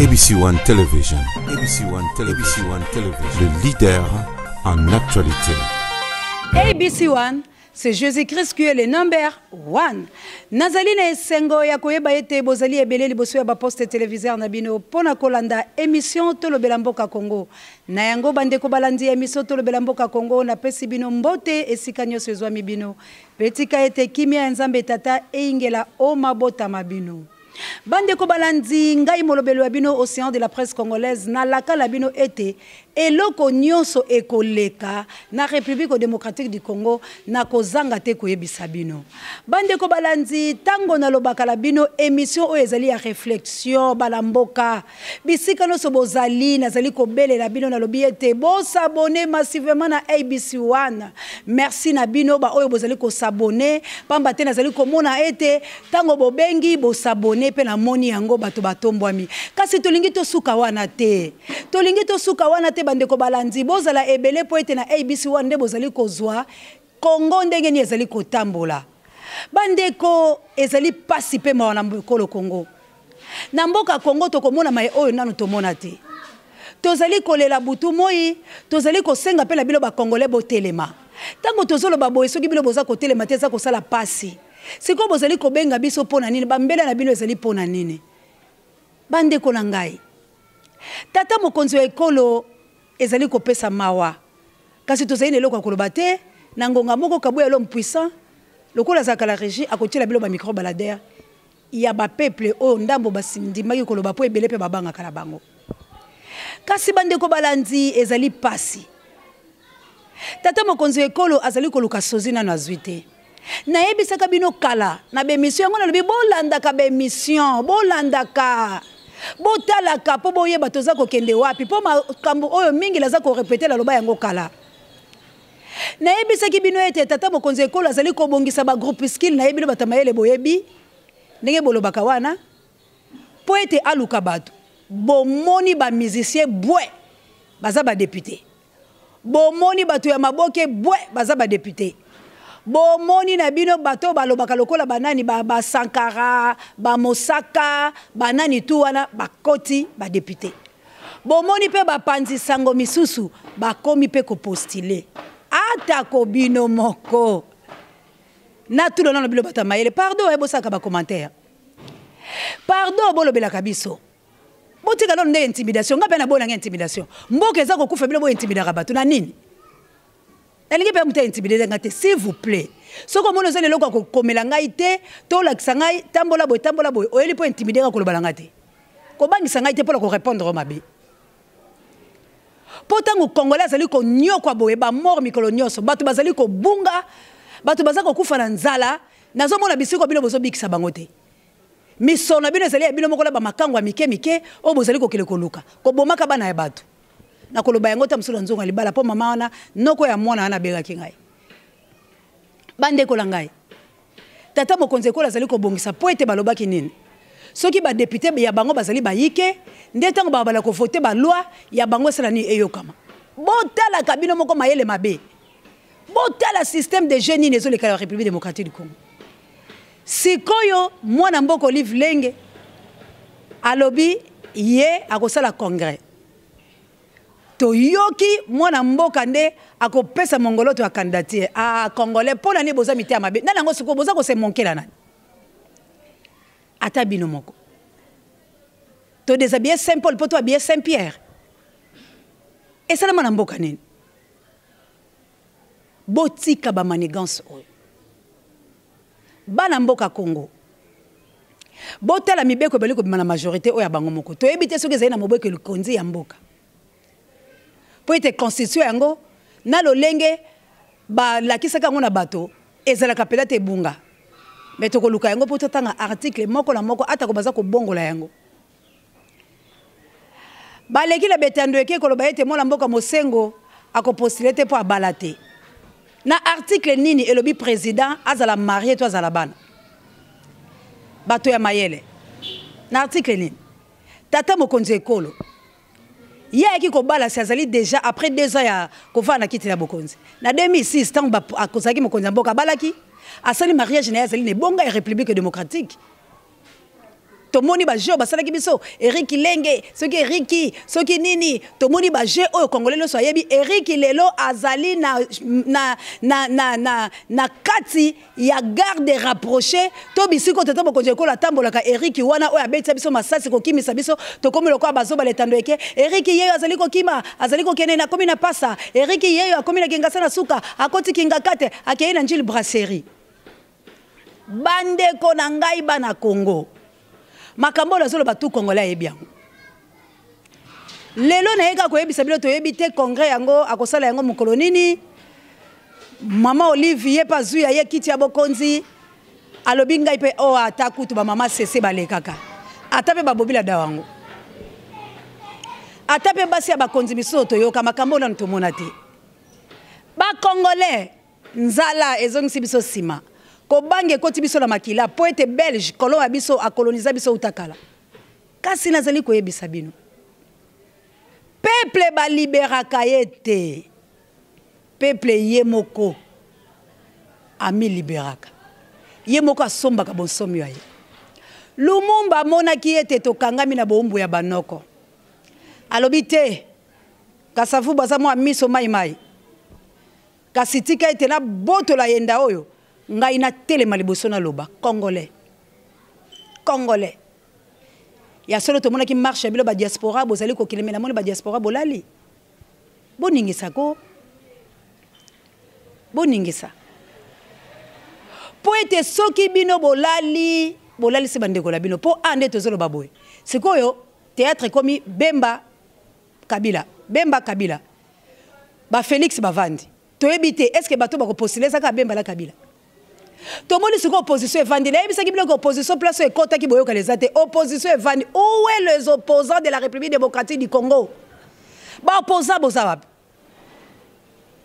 ABC One Television. ABC One Television. ABC One Television. Le leader en actualité. ABC One. c'est jésus-christ qui est le number one nazali na esengo ya koyeba ete bozali ebele liboso ya baposte téléviseur na bino mpo na kolanda émission tolobela mboka congo na yango bandeko balandi ya émission tolobela mboka congo napesi bino mbote esika nyonso ezwami bino mpe tika ete kimia ya nzambe tata eyingela o mabota ma bino Bandeko balandi ngai molobelo ya bino Océan de la presse congolaise na laka la bino ete eloko nyoso ekoleka na République démocratique du Congo na kozanga te koyebisa bino. Bandeko balandi tango na lobaka la bino émission oyo ezali ya réflexion bala mboka Bisika nionso bozali nazali kobelela bino nalobi ete bo s'abonner massivement na ABC One. Merci na bino ba oyo bozali ko s'abonner pamba te nazali komona ete tango bobengi bo s'abonner pe namoni yango bato batombwami. Kasi tolingi tosuka wana te. Tolingi tosuka wana te bandeko balandi bozala ebele po ete na ABC One nde bozali kozwa Congo ndenge nini ezali kotambola. Bandeko ezali pasi pe mawa na ekolo Congo. Na mboka Congo tokomona maye oyo nanu tomona te. Tozali kolela butu moi, tozali kosenga pe na bino ba congolais botelema. Tango tozoloba boye soki bino boza kotelema te eza kosala pasi. Sikoyo bozali kobenga biso po na nini? Ba mbela na bino ezali po na nini? Ba ndeko na ngai, tata mokonzi wa ekolo ezali kopesa mawa kasi tozali na eloko ya koloba te. Na ngonga moko Kabuya l'homme puissant lokola azalaka na regie akotiela bino ba micro baladeur ya ba peuple oyo ndambo basindimaki koloba mpo ebele mpe babangaka na bango kasi bandeko balandi ezali pasi tata mokonzi ya ekolo azali koluka sozi nano azwi te nayebisaka bino kala na bemission yango nalobi bolandaka bemission bolandaka botalaka mpo boyeba toza kokende wapi mpo makambo oyo mingi laza korepete laloba yango kala Nayebisaki bino ete tata mokonzi ya ekolo azali kobongisa ba groupuscule na ye, bino bato ya mayele boyebi ndenge bolobaka wana, mpo ete aluka bato. Bomoni ba musiciens bwe baza ba depute, bomoni bato ya maboke bwe baza ba depute, bomoni na bino bato oyo balobaka lokola banani ba, ba Sankara, ba Mosaka, banani tout wana bakoti ba depute. Bomoni mpe bapanzi sango misusu bakomi mpe ko postuler atako bino moko natuna nano bino bato ya mayele pardon eh, bosalaka bacommentaire pardon bolobelaka biso botika nano nde intimidation ngai mpe naboyi nanga intimidation mboka eza kokufa bino bointimidaka bato na nini nalingi mpe moto intimider nga te s'il vous plaît soki omoni oza na eloko ya kokomela ngai te to olakisa ngai tambola boye tambola boye oyeli mpo intimider nga kolobala ngai te kobangisa ngai te mpo na korepondre mabe mpo ntango congolais azali konyokwa boye bamor mikolo nyonso bato bazali kobunga bato baza kokufa na nzala nazomona bisiko bino bozobikisa bango te misolo na bino ezali ya bino moko na bamakango ya mike mike oyo bozali kokele koluka kobomaka bana ya bato nakoloba yango ta mosusu na nzongo ya libala mpo mama wana noko ya mwana wana abengaki ngai bandeko na ngai tata mokonzi ekolo azali kobongisa mpo ete balobaki nini soki badepute ya bango bazali bayike nde ntango babala kovote baloi ya bango esala nini eyokama botalaka bino moko mayele mabe botala système de jeu nini ezoleka ya république démocratique du congo sikoyo mwana mboka olive lenge alobi ye akosala congrès toyoki mwana mboka nde akopesa mongoloto ya candidature ah congolais mpo na nini boza mitema mabe nani yango sikoyo boza kosemonkela nani ata bino moko todesabille saint paul mpo toabille saint pierre esalama na mboka nini botika bamanigance oyo bana mboka congo botala mibeko ebali kobima na majorité oyo ya bango moko toyebi te soki ezali na mobeko likonzi ya mboka mpo ete constitution yango na lolenge balakisaka yango na bato ezalaka mpenza te ebunga me tokoluka yango mpo totanga article moko na moko atako baza kobongola yango baleki na betando eke koloba ete mwana mboka mosengo akopostile te mpo abala te na article nini elobi président azala marie to azala bana bato ya mayele na article nini tata mokonzi ya ekolo ye ayaki kobala si azali déjà après deux ans ya kovanda na kiti na bokonzi na 2006 ntango akozalaki mokonzi ya mboka abalaki asali mariage na ye azali na ebonga ya république démocratique tomoni ba jeux basalaki biso Eric Lenge soki Eric soki nini tomoni ba jeux oyo congolais nyonso ayebi Eric lelo azali na na na na na, na kati ya garde rapprochée to bisiko oyo tata mokonzi ekolo atambolaka Eric wana oyo abetisa biso masasi kokimisa biso tokomi lokola bazoba letando eke Eric yeyo azali kokima azali kokende na komi na pasa Eric yeyo akomi na kingasa na suka akoti kingakate akei na njili brasserie bandeko na ngai bana congo makambo oyo nazoloba tu congolais ayebi yango lelo naye kaka koyebisa bino toyebi te congrès yango akosala yango mokolo nini mama olive ye mpe azwi ya ye kiti ya bokonzi alobi ngai mpe oyo oh, ata kutu bamama sese balekaka ata mpe babobila da yango ata mpe basi ya bakonzi misusu toyoka makambo oyo nanu tomona te bacongolais Nzala ezongisi biso sima. Kobanga ekoti biso na makila mpo ete Belge, kolon ya biso, akoloniza biso uta kala. Kasi nazali koyebisa bino, peuple baliberaka ye te, peuple ye moko amiliberaka. ye moko asombaka bonsomi ya ye lumumba amonaki ete tokangami na boumbu ya banoko alobi te kasavubu aza mwa miso maimai Kasi tika ete na botola yenda oyo ngai na telema liboso na loba congolais congolais ya solo tomonaki marche ya bino ba diaspora bozali kokelemela moni ba diaspora bolali boningisa ko boningisa mpo ete soki bino bolali bolalisi bandeko na bino mpo a nde tozoloba boye sikoyo théâtre ekomi bemba Kabila Bemba Kabila ba Felix bavandi toyebi te est-ce que bato bakopostula eza kaka Bemba na Kabila tomoni sikoyo opposition evandi nayebisaki bino ke opposition place oyo ekotaki boyokani eza te opposition evandi où est les opposants de la république démocratique du congo baopposant boza wapi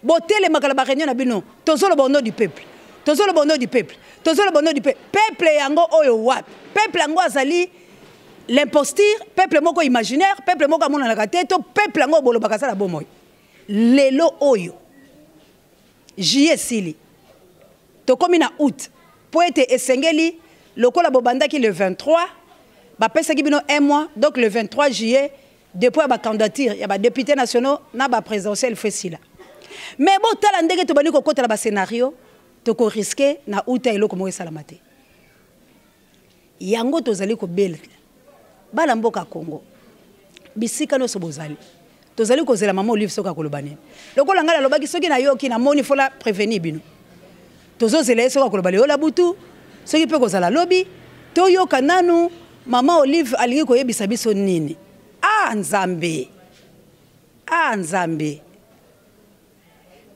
botelemaka na bareunion na bino tozoloba ondo du peuple tozoloba ondo du peuple tozoloba ondo du peuple peuple yango oyo wapi peuple yango azali l'imposture peuple moko imaginaire peuple moko amonanaka te to peuple yango bolobaka aza na bomoi lelo oyo juillet esili tokomi na août mpo ete esengeli lokola bobandaki le 23 bapesaki bino un mois donc le 23 juillet dépôt ya ba candidature ya ba députés nationaux na ba présidentielle feu sila mais botala ndenge tobandi kokota na ba scénario toko risque na uta eloko moko esalama te yango tozali kobela bana mboka congo bisika nyonso bozali tozali kozela mama olive soki akoloba nini lokola ngai nalobaki soki nayoki namoni fola prévenir bino tozozela ye soki akoloba leyola butu soki mpe kozala lobi toyoka nanu mama olive alingi koyebisa biso nini ah nzambe ah nzambe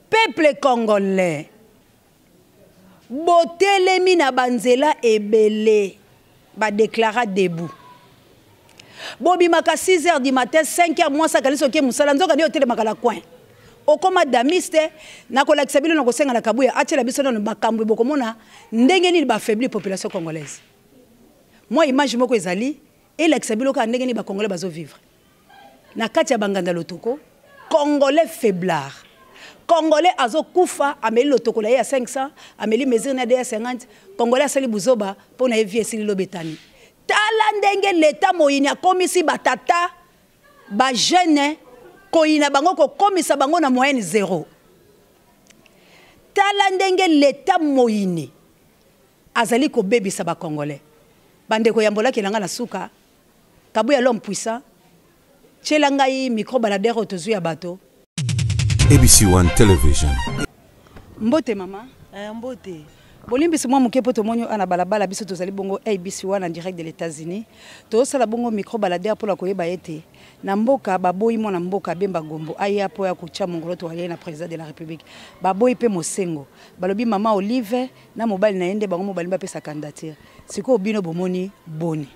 peuple congolais botelemi na banzela ebele ba declara debout bobimaka 6 heures du matin 5 heures mwasi akanisi oke mosala nzoka nde otelemaka na coin okoma damis te nakolakisa bino na kosenga na kabuya atyela biso nano makambo bokomona ndenge nini bafaibli population congolaise mwa image moko ezali elakisa bino kaka ndenge nini bacongolais bazovivre na kati ya banganda lotoko congolais faiblard congolais azokufa ameli lotoko na ye ya 500 ameli mesure na ya 50 congolais asali buzoba mpo na ye vie esili loba etani tala ndenge leta moyini akomisi batata bajeune koyina bango kokomisa bango na moyenne zero tala ndenge leta moyini azali kobebisa bacongolais bandeko yambolakela ngai na suka Kabuya l'homme puissant tiela ngai micro baladeur oyo tozwi ya bato. ABC One Television. Mbote mama. Eh, mbote. bolimbisi mwa moke mpo tomoni oyo ana balabala biso tozali bongo abc wana en direct de l'états-unis tozosala bongo micro baladere mpo na koyeba ete na mboka baboyi mwana mboka bemba gombo aya mpo ya kotya mongolo toalie na président de la république baboyi mpe mosengo balobi mama olive na mobali na ye nde bango mobali bapesa candidature sikoyo bino bomoni boni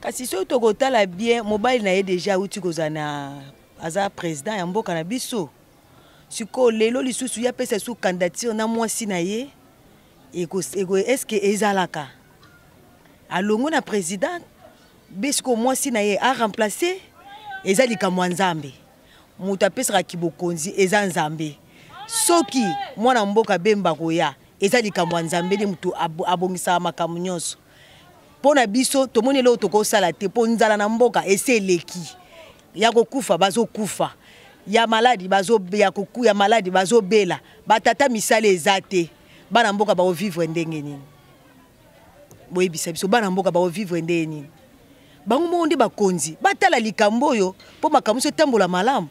kasi soki tokotala bien mobali na ye deja auti kozala na aza président ya mboka na biso sikoyo lelo lisusu ye apesa lisusu candidature na mwasi na ye eske ezalaka alongo na président be sikoyo mwasi na ye aremplace eza likambo ya nzambe moto apesaka kibokonzi eza nzambe soki mwana mboka bemba koya eza likambo ya nzambe nde moto abongisaka makambo nyonso mpo na biso tomoni eloko tokosala te mpo nzala na mboka esi eleki ya kokufa bazokufa ya maladi bazo ya koku ya maladi bazobela batata misala eza te bana mboka bakovivre ndenge nini boyebisa biso bana mboka bakovivre ndenge nini bango moko nde bakonzi batala likambo oyo mpo makambo nyonso etambola malamu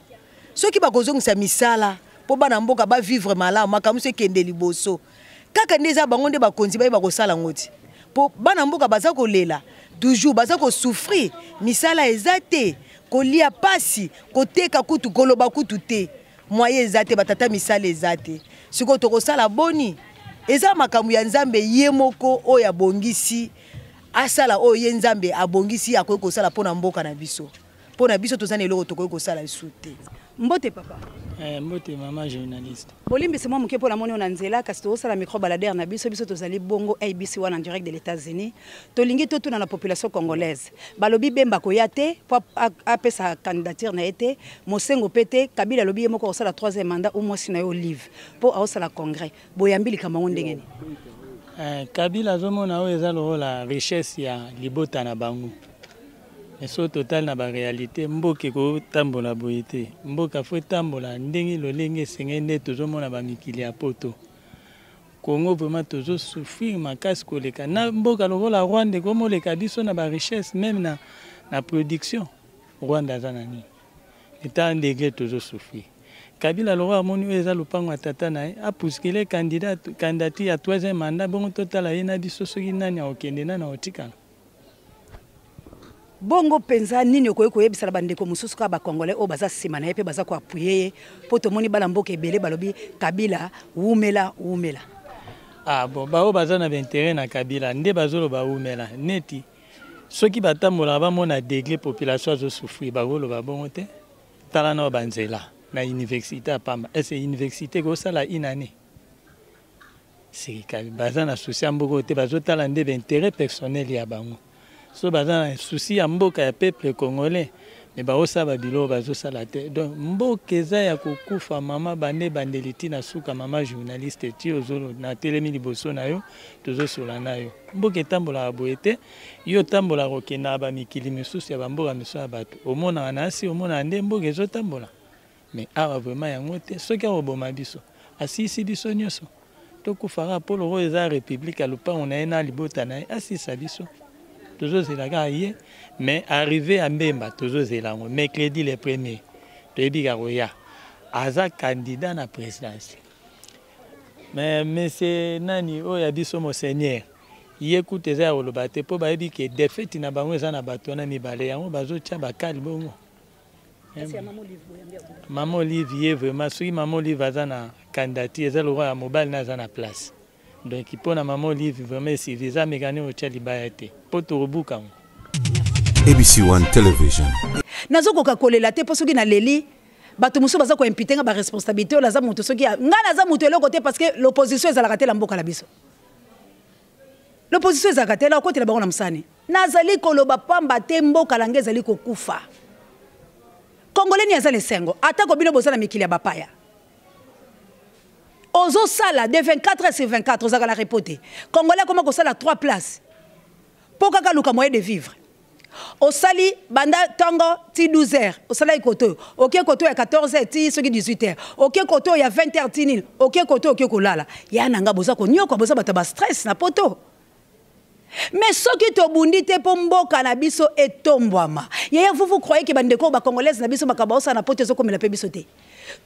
soki bakozongisa misala mpo bana mboka bavivre malamu makambo nyonso ekende liboso kaka nde eza bango nde bakonzi bayeba kosala yango ti mpo bana mboka baza kolela toujours baza kosouffrir misala eza te kolia mpasi koteka kutu koloba kutu te moyen eza te batata misala eza te sikoyo tokosala boni eza makambo ya nzambe ye moko oyo abongisi asala oyo ye nzambe abongisi akoki kosala mpo na mboka na biso mpo na biso toza na eloko tokoki kosala lisusu te mbote papa Eh, mbote mama journaliste bolimbisi mwa moke mpo namoni oyo na nzela kasi tozosala micro baladere na biso biso tozali bongo abc wana en direct de l'états-unis tolingi totuna na population congolaise balobi bemba akoya te mpo apesa candidature na ye te mosengo mpe te kabila alobi ye moko akosala troisième mandat ou mwasi na ye olive mpo aosala congrès boyambi likambo yango ndenge nini eh, kabila azomona oyo eza lokola richesse ya libota na bango soki totali na barealité mboka ekotambola boye te mboka fo etambola ndenge lolenge esengeli nde tozomona bamikili ya poto Congo vraiment tozo souffrir makasi koleka na mboka lokola Rwanda ekomi oleka biso na ba richesse meme na, na production Rwanda aza na nini eta ndege tozo souffrir Kabila lokola amoni oyo eza lopango ya tata na ye apuskile candidat candidature ya troisième mandat bongo totala ye na biso soki nani akokende nani akotikala bongo mpenza nini okoki koyebisa na bandeko mosusu kaka bacongolais oyo baza nsima na ye mpe baza koapuye ye mpo tomoni bana mboka ebele balobi kabila wumela wumela ah, bon baoyo baza na baintere na kabila nde bazoloba wumela neti soki batambolaka bamona degre population azosufri bakoloba bongo te tala nao banzela na université ya pamba ese université ekosala inane Sirikali baza na souci ya mboka te, bazotala nde ba interet personnel ya bango. So baza na souci ya mboka ya peuple congolais, me baosala ba biloko bazosala te. Donc mboka eza ya kokufa mama banda ebandeli ti na suka mama journaliste ti ozolo na telemi liboso na yo tozosola na yo. Mboka etambolaka boye te, yo otambolaka okendaka ba mikili misusu ya ba mboka misusu ya bato omonaka na si omonaka nde mboka ezotambola? Mais awa vraiment yango te soki akoboma biso asilisi biso nyonso tokufaka polo oyo eza république ya lopango na ye na libota na ye asilisa biso tozozela kaka ye mais arrivé ya mbemba tozozela yango mercredi le premier toyebi kaka koya aza candidat na présidence mais monsieur nani oyo ya biso monseigneur ye kutu eza ya koloba te mpo bayebi ke defeti na bango eza na bato wana mibale yango bazotya bakali bongo mama olive ye vraiment soki mama olive aza na kandidati eza lokola mobali na aza na place donc mpo na mama olive vraiment esivi eza mekani otya libaya te mpo tokobuka yango abc one television nazokoka kolela te mpo soki naleli bato mosusu baza koimpite nga baresponsabilité oyo naza moto soki ngai naza moto eloko te parce que l'opposition ezalaka te na mboka na biso L'opposition ezalaka te na okotela bango na mosani. Nazali koloba pamba te mboka na ngai ezali kokufa. Congolais ni aza lesengo atako bino boza na mikili ya bapaya. Ozosala de 24 heures sur 24 ozalaka na repos te. Congolais akoma kosala 3 places mpo kaka aluka moyen de vivre. osali banda tongo ti 12 heures osalaki koto oyo oke koto ya 14 heures ti soki 18 heures oke koto ya 20 heures ti nini oke koto oke kolala ya na nga boza konyoka boza bato ya bastress na poto mais soki tobundi te mpo mboka na biso etombwama yaya vous vous croyez ke bandeko oyo bacongolaise na biso makambo aosala na poto ezokomela mpe biso te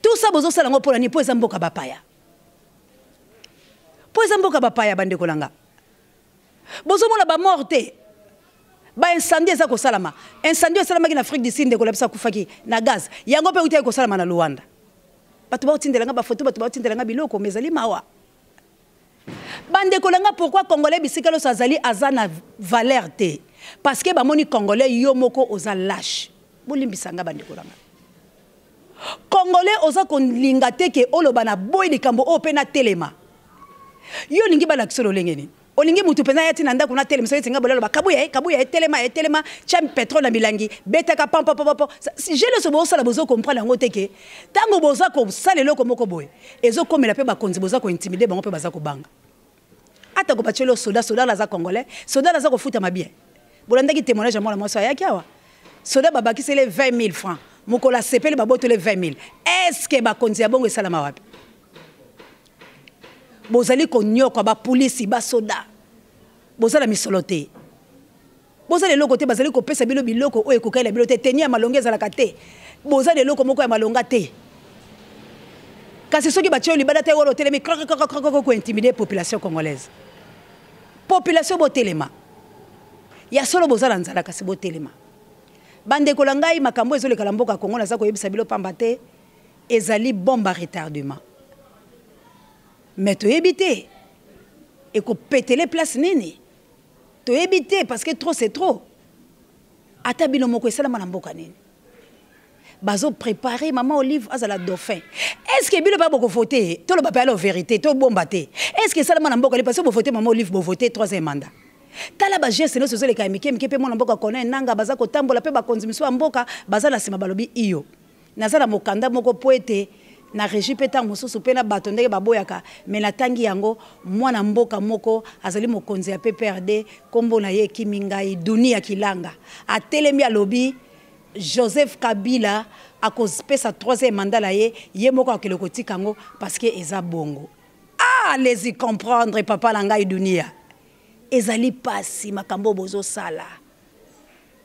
tout ça bozosala yango mpo na nini mpo eza mboka bapaya mpo eza mboka bapaya bandeko na nga bozomona bamor te baincendie eza kosalama incendie esalamaki na afrique du sud ndeko labisa akufaki na gaz yango mpe eutaki kosalama na luanda bato baotindela nga bafoto bato baotindela nga biloko ma ezali mawa bandeko na nga pourkui congolais bisika loso azali aza na valeur te parce que bamoni congolais yo moko oza lache bolimbisa nga bandeko na nga Congolais oza kolinga te ke oloba na boyi likambo oyo pe na telema. Yo olingi balakisa lolenge nini? Olingi mutu penza aya ti na ndaku na telemisa yo neti nga bolaloba kabuya ye kabuya ye telema ye telema tia petrole na milangi betaka pom pom pom pom sujet nionso bozo sala bozo comprendre yango te ke tangu boza kosala eloko moko boye ezo komela pe bakonzi boza ko intimide bango pe baza kobanga. ata ko batioli soda soda aza congolais soda aza kofutama bien bolandaki témoignage ya mwana mwasi ayaki awa soda babakisele 20 000 francs mokolo asepeli babotole 20 000 est ce que bakonzi ya bongo esalama wapi bozali konyokwa bapolisi basoda boza na misolo te Boza na eloko te, bazali kopesa bino biloko oyo ekokani na bino te, tenue ya malonga ezalaka te, boza na eloko moko ya malonga te. Kasi soki batie yo libanda te, wana otelemi krokrokrokro ko intimider population congolaise. Population botelema. Ya solo boza na nzala kasi botelema. Bandeko na ngai makambo oyo ezoleka na mboka Congo naza koyebisa bino pamba te ezali bombe à retardement. Mais toyebi te ekopetele place nini. toyebi te parce que trop c'est trop ata bino moko esalama na mboka nini bazo préparer mama olive azala dauphin est ce que bino mpe bokovote ye toloba mpe alo vérité tobomba te est ce que esalama na mboka ni parce que bovote mama olive bovote troisième mandat tala bageste nyonso ezoleka ya mike mike mpe mwana mboka corneille nanga baza kotambola mpe bakonzi mosusu ya mboka baza na nsima balobi iyo Naza na mokanda moko mpo ete na regie mpe ntango mosusu mpe na bato ndenge baboyaka me natangi yango mwana mboka moko azali mokonzi ya pprd nkombo na ye ekimi ngai dunia kilanga atelemi alobi joseph kabila akopesa troisième mandat na ye ye moko akokende kotika yango parce que eza bongo ah les y comprendre papa na ngai dunia ezali mpasi makambo oyo bozosala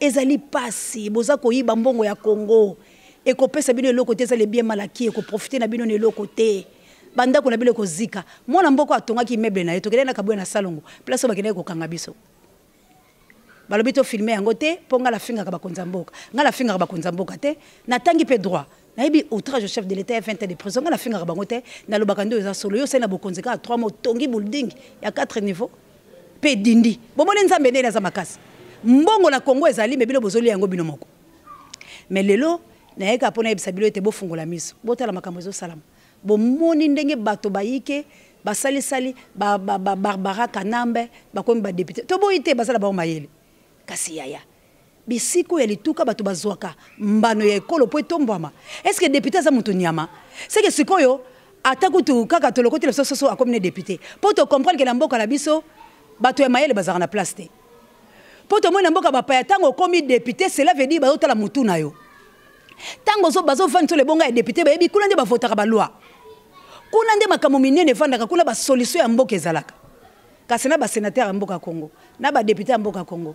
Ezali pasi boza koyiba mbongo ya Congo ekopesa bino eloko te eza le bien malaki ekoprofite na bino na eloko te bandako na bino ekozika mwana mboko atongaki immeuble na ye tokendaki na kabuya na salongo place oyo bakendaki kokanga biso balobi tofilme yango te mpo ngai nafingaka bakonzi ya mboka ngai nafingaka bakonzi ya mboka te natangi mpe droit nayebi outrage au chef de l'état ya 20 ans de prison nga nafingaka bango te nalobaka nde eza solo yo osali na bokonzi kaka 3 mois otongi building ya 4 niveau mpe edindi bomoni nzambe ndeni aza makasi mbongo na congo ezali me bino bozolia yango bino moko me lelo nayeka mpo nayebisa bino ete bofungola miso botala makambo ezosalama bomoni ndenge bato bayike basalisali barbara kanambe bakomi badepute toboyi te baza na bango mayele kasi yaya bisika oyo ya lituka bato bazwaka mbano ya ekolo mpo etombwama eske depute aza moto nyama seke sikoyo ata kutu kaka tolokotela biso soso akomi ne depute mpo tocomprendre ke na mboka na biso bato ya mayele bazalaka na place te mpo tomoni na mboka bapaya ntango okomi depute cela veut dire bazotala motu na yo ntango bazovandisa lebonga ya depute bayebi kuna nde bavotaka baloi kuna nde makambo minene efandaka kuna basolution ya mboka ezalaka kasi na basenatere ya mboka congo na badepute ya mboka congo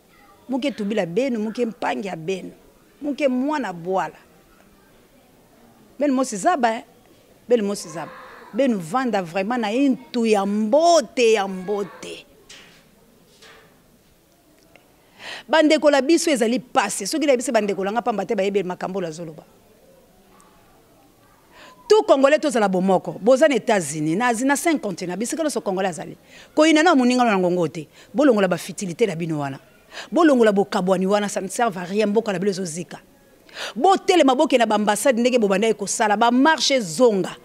muke tubila benu muke mpangi ya benu muke mwana bwala benu mosi zaba eh? benu mosi zaba benu vanda vraiment na intu ya mbote ya mbote bandeko na biso ezali mpasi soki na yebisi bandeko na ngai mpamba te bayebi makambo oyo azoloba tout congolais tozala bomoko boza na états-unis na asie na 5 continent bisika nyonso congolais azali koyina na moninga na ngongo te bolongola bafitilité na bino wana bolongola bokabwani wana ça ne serve à rien mboka na bino ezozika botelema bokenda baambassade ndenge bobandaki kosala bamarche ezonga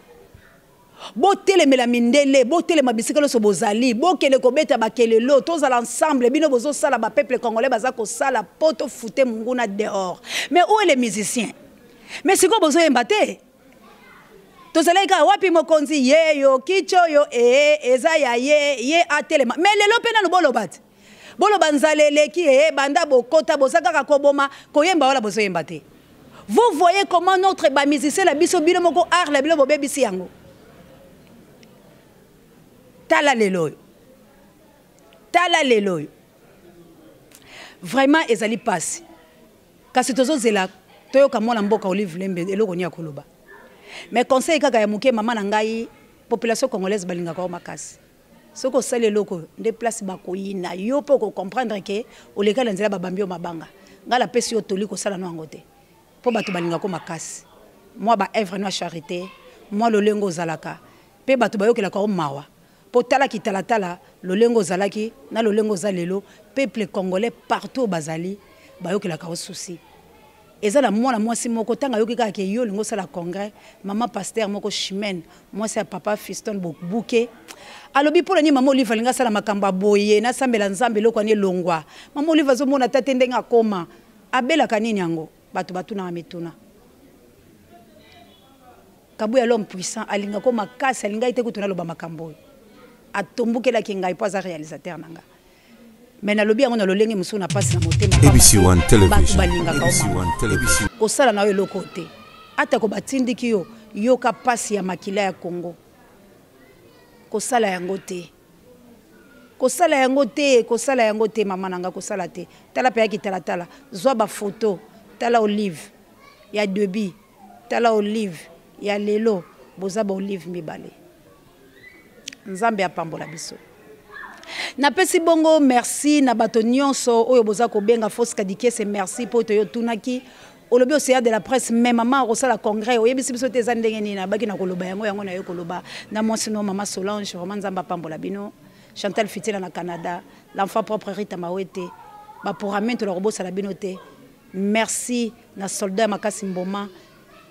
botelemela mindele botelema bisika nyonso bozali bokende kobeta bakelelo tozala ensemble bino bozosala bapeuple congolais baza kosala po tofute monguna dehors mais oyo le musicien mais sikoyo bozoyemba te tozalaki kaka wapi mokonzi ye yo kicho oyo ee eza ya ye ye atelema mais lelo mpe nanu boloba te boloba nzala eleki ee banda bokota boza kaka koboma koyemba wala bozoyemba te vous voyez comment notre bamusicien na biso bino moko art na bino bobebisi yango tala lelo oyo tala lelo oyo vraiment ezali mpasi Kasi tozo zela toyoka mwana mboka Olive Lembe eloko ni akoloba. Mais conseil kaka ya muke mama na ngai population congolaise balingaka yo makasi. Soki osali eloko nde place bakoyina yo pe oko comprendre ke oleka na nzela babambi yo mabanga. Ngai na pesi yo toli kosala no yango te. Po batu balingaka yo makasi. Mwa ba œuvre no ya charite, mwa lolenge ozalaka pe batu bayokelaka yo mawa. Po tala kitalatala lolenge ozalaki na lolenge oza lelo peuple congolais partout oyo bazali bayokelaka yo souci. Eza na mwana mwasi moko tango ayoki kaka ke yo olingi osala congrès maman pasteur moko Chimene mwasi ya papa Fiston Bobuke alobi pona nini maman Olive alingi asala makambo ya boye nasambela Nzambe eloko wana elongwa maman Olive azomona ata te ndenge akoma abelaka nini yango bato batunaka mituna kabuya l'homme puissant alingako makasi alingaki te kutu naloba makambo oyo atombokelaki ngai mpo aza réalisateur na ngai me nalobi yango na lolenge mosusu na mpasi na motema bato balingaka kosala na yo eloko te atako batindiki yo yoka mpasi ya makila ya kongo kosala yango te Kosala yango te kosala yango te maman na nga kosala te tala pe yaki tala tala zwa ba photo tala olive ya debut tala olive ya lelo boza ba olive mibale nzambe apambola biso napesi bongo merci na bato nyonso oyo boza kobenga fausse kadikiese merci mpo toyotunaki olobi ocean de la presse mais mama akosala congrès oyebisi biso te eza ndenge nini nabaki na koloba yango yango nayo koloba na mwasi no mama solange vraiment nzambe apambola bino chantal fitina na canada l'enfant propre rita mawete baporamento na kobosana bino te merci na soldat ya makasi mboma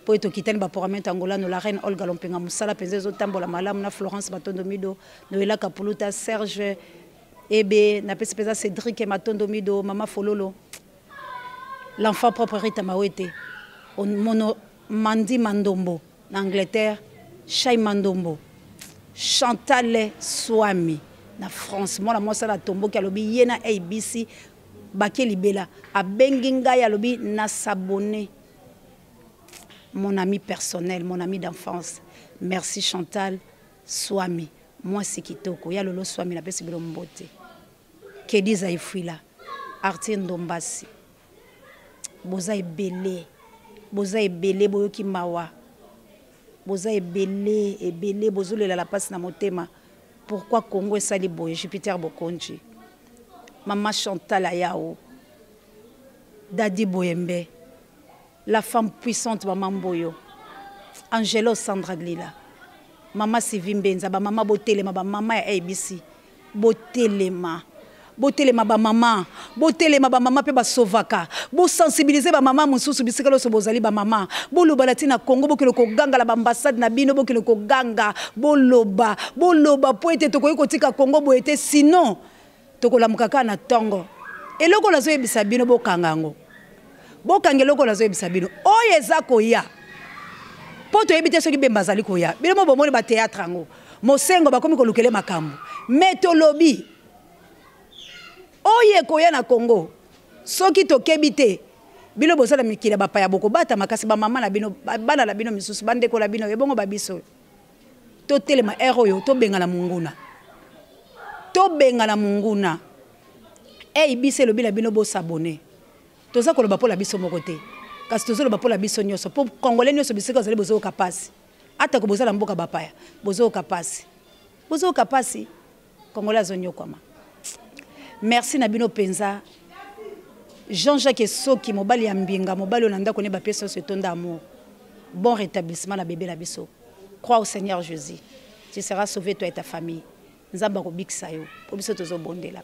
mpo ete okitani baporamento ya ngolano la reine olga lompenga mosala mpenza ezotambola malamu na florence matondo mido noelaka puluta serge ebe napesi mpenza cédrik matondo mido mama fololo L'enfant propre Rita Mawete, mono Mandy Mandombo na Angleterre, Shai Mandombo, Chantal Swami na France. Mwana mwasi na tomboki alobi ye na ABC bake libela abengi ngai alobi na s'abonner mon ami personnel, mon ami d'enfance. Merci Chantal Swami, mwasi kitoko ya lolo Swami napesi bino mbote. Kedi Zaifuila, Arthur Ndombasi, boza ebele, boza ebele, boyoki mawa, boza ebele, ebele, bozolela la pasi na motema. Pourquoi Congo esali boye? Jupiter Bokonji, Mama Chantal Ayao, Dadi Boyembe. La femme puissante maman Mboyo. Angelo Sandra Glila. Mama Sylvie Mbenza ba mama botelema ba mama ya ABC. Botelema. botelema bamama botelema bamama mpe basovaka bosensibilize bamama mosusu bisika nyonso bozali bamama boloba na ntina kongo bokende koganga na baambasade na bino bokende koganga boloba boloba mpo ete tokoki kotika kongo boye te sinon tokolamuka kaka na tongo eloko nazoyebisa bino bokanga yango bokanga eloko nazoyebisa bino oyo eza koya mpo toyebi te soki bemba azali koya bino mo bomoni bateatre yango mosengo bakomi kolukele makambo me tolobi oyo ekoya na congo soki tokebi te bino boza na mikili ya bapaya bokobatama kasi bamama na bino bana na bino misusu bandeko na bino ebongo babiso totelema ere oyo tobengana monguna tobengana monguna ei biso elobi na bino bosabone toza koloba mpo na biso moko te kasi tozoloba mpo na biso nyonso mpo congolais nyonso bisika ozali bozoyoka mpasi atako boza na mboka bapaya bozoyoka mpasi bozoyoka mpasi Congolais azo nyokwama. Merci na bino penza. Jean-Jacques Soki mobali ya mbinga mobali oyo na ndako ne bapesi nyonso etonda amour. Bon rétablissement na bebe na biso. Crois au Seigneur Jésus. Tu seras sauvé toi et ta famille. Nzambe akobikisa yo. Po biso tozobondela.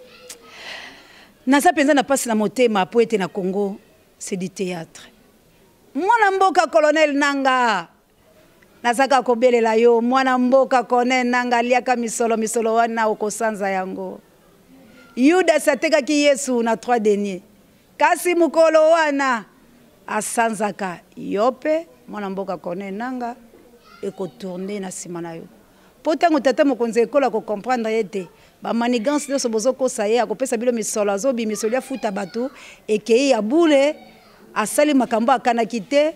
Naza penza na pasi na motema po ete na Congo c'est du théâtre. Mwana mboka colonel nanga. Nazaka kobelela yo mwana mboka Corneille Nanga aliaka misolo misolo wana okosanza yango. Yudas atekaki Yesu na 3 deniers. Kasi mokolo wana asanzaka yo pe mwana mboka Corneille Nanga ekotourne na sima na yo. Po tango tata mokonzi ekola ko comprendre ete ba manigances nionso bozo kosa ye akopesa bino misolo azo bimisoli afuta batu ekeyi ya bule asali makambo akanaki te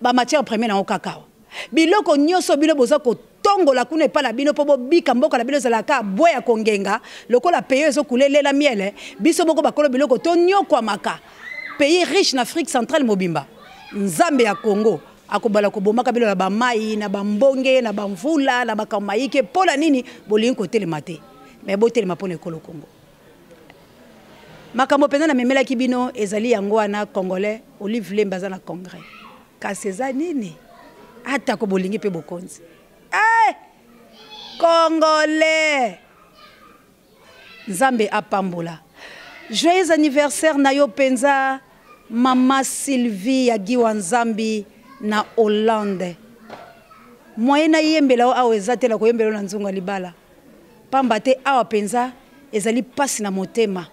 ba matière première nango kaka awa biloko nyonso bino boza kotongola kuna epai na bino mpo bobika mboka na bino ezala kaka bwa ya kongenga lokola peyo ezokula elela miele biso moko bakolo biloko tonyokwamaka pays riche na afrique centrale mobimba nzambe ya congo akobala kobomaka bino na bamai na bambonge na bamvula na makambo mayike mpo na nini bolingi kotelema te me botelema mpo na ekolo congo makambo mpenza namemelaki bino ezali yango wana congolais olive lembe aza na congrès kasi eza nini atako bolingi mpe bokonzi hey! Eh! congolais nzambe apambola joyeux anniversaire na yo mpenza mama sylvie ya giwa nzambi na hollande moyen nayembela yo awa eza te na koyembela yo na nzungu ya libala Pamba te awa penza ezali pasi na motema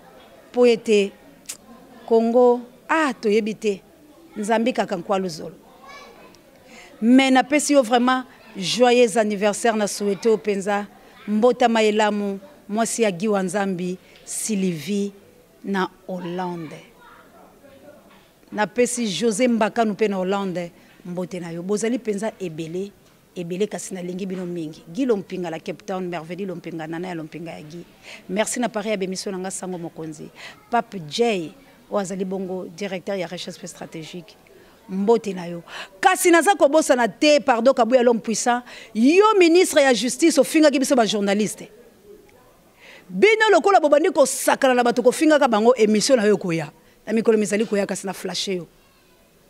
po ete Congo ah toyebi te Nzambi kaka Nkwaluzolo. Mais napesi yo vraiment joyeux anniversaire na souhaite yo penza mbotama elamu mwasi ya Giwa Nzambi Sylvie na Hollande. Napesi Jose Mbakanu pe na Hollande mbote na yo. Bozali penza ebele. ebele kasi nalingi bino mingi gi lompinga la cape town mervedi lompinga nana ya lompinga ya gi merci na paris ya bemission na nga sango mokonzi pape j oyo azali bongo directeur ya recherche pe stratégique mbote na yo kasi naza kobosana te pardon kabuya l'homme puissant yo ministre ya justice ofingaki biso bajournaliste bino lokola bobandi kosakana na bato kofingaka bango emission na yo ekoya na mikolo mizali koya kasi na flashe yo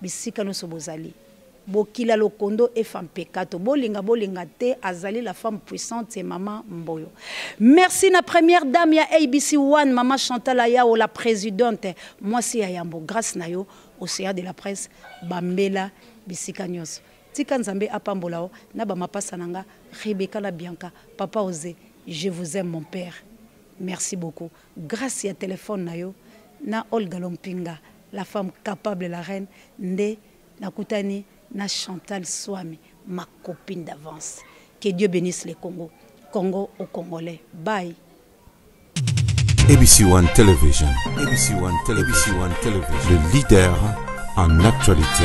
Bisika nioso bozali bokila lokondo efam pekato bolinga bolinga te azali la femme puissante c'est mama mboyo merci na première dame ya abc one mama chantal ayao la présidente mwasi ya yambo grâce na yo océan de la presse bambela bisika nyonso tika nzambe apambola o na bamapasa na nga rebeka na bianca papa ose je vous aime mon père merci beaucoup Grace ya telephone na yo na Olga Lompinga la femme capable la reine nde na kutani na Chantal Swami ma copine d'avance que Dieu benisse le Congo Congo au Congolais bye. ABC One Television, ABC One Television, ABC One Television, le leader en actualité.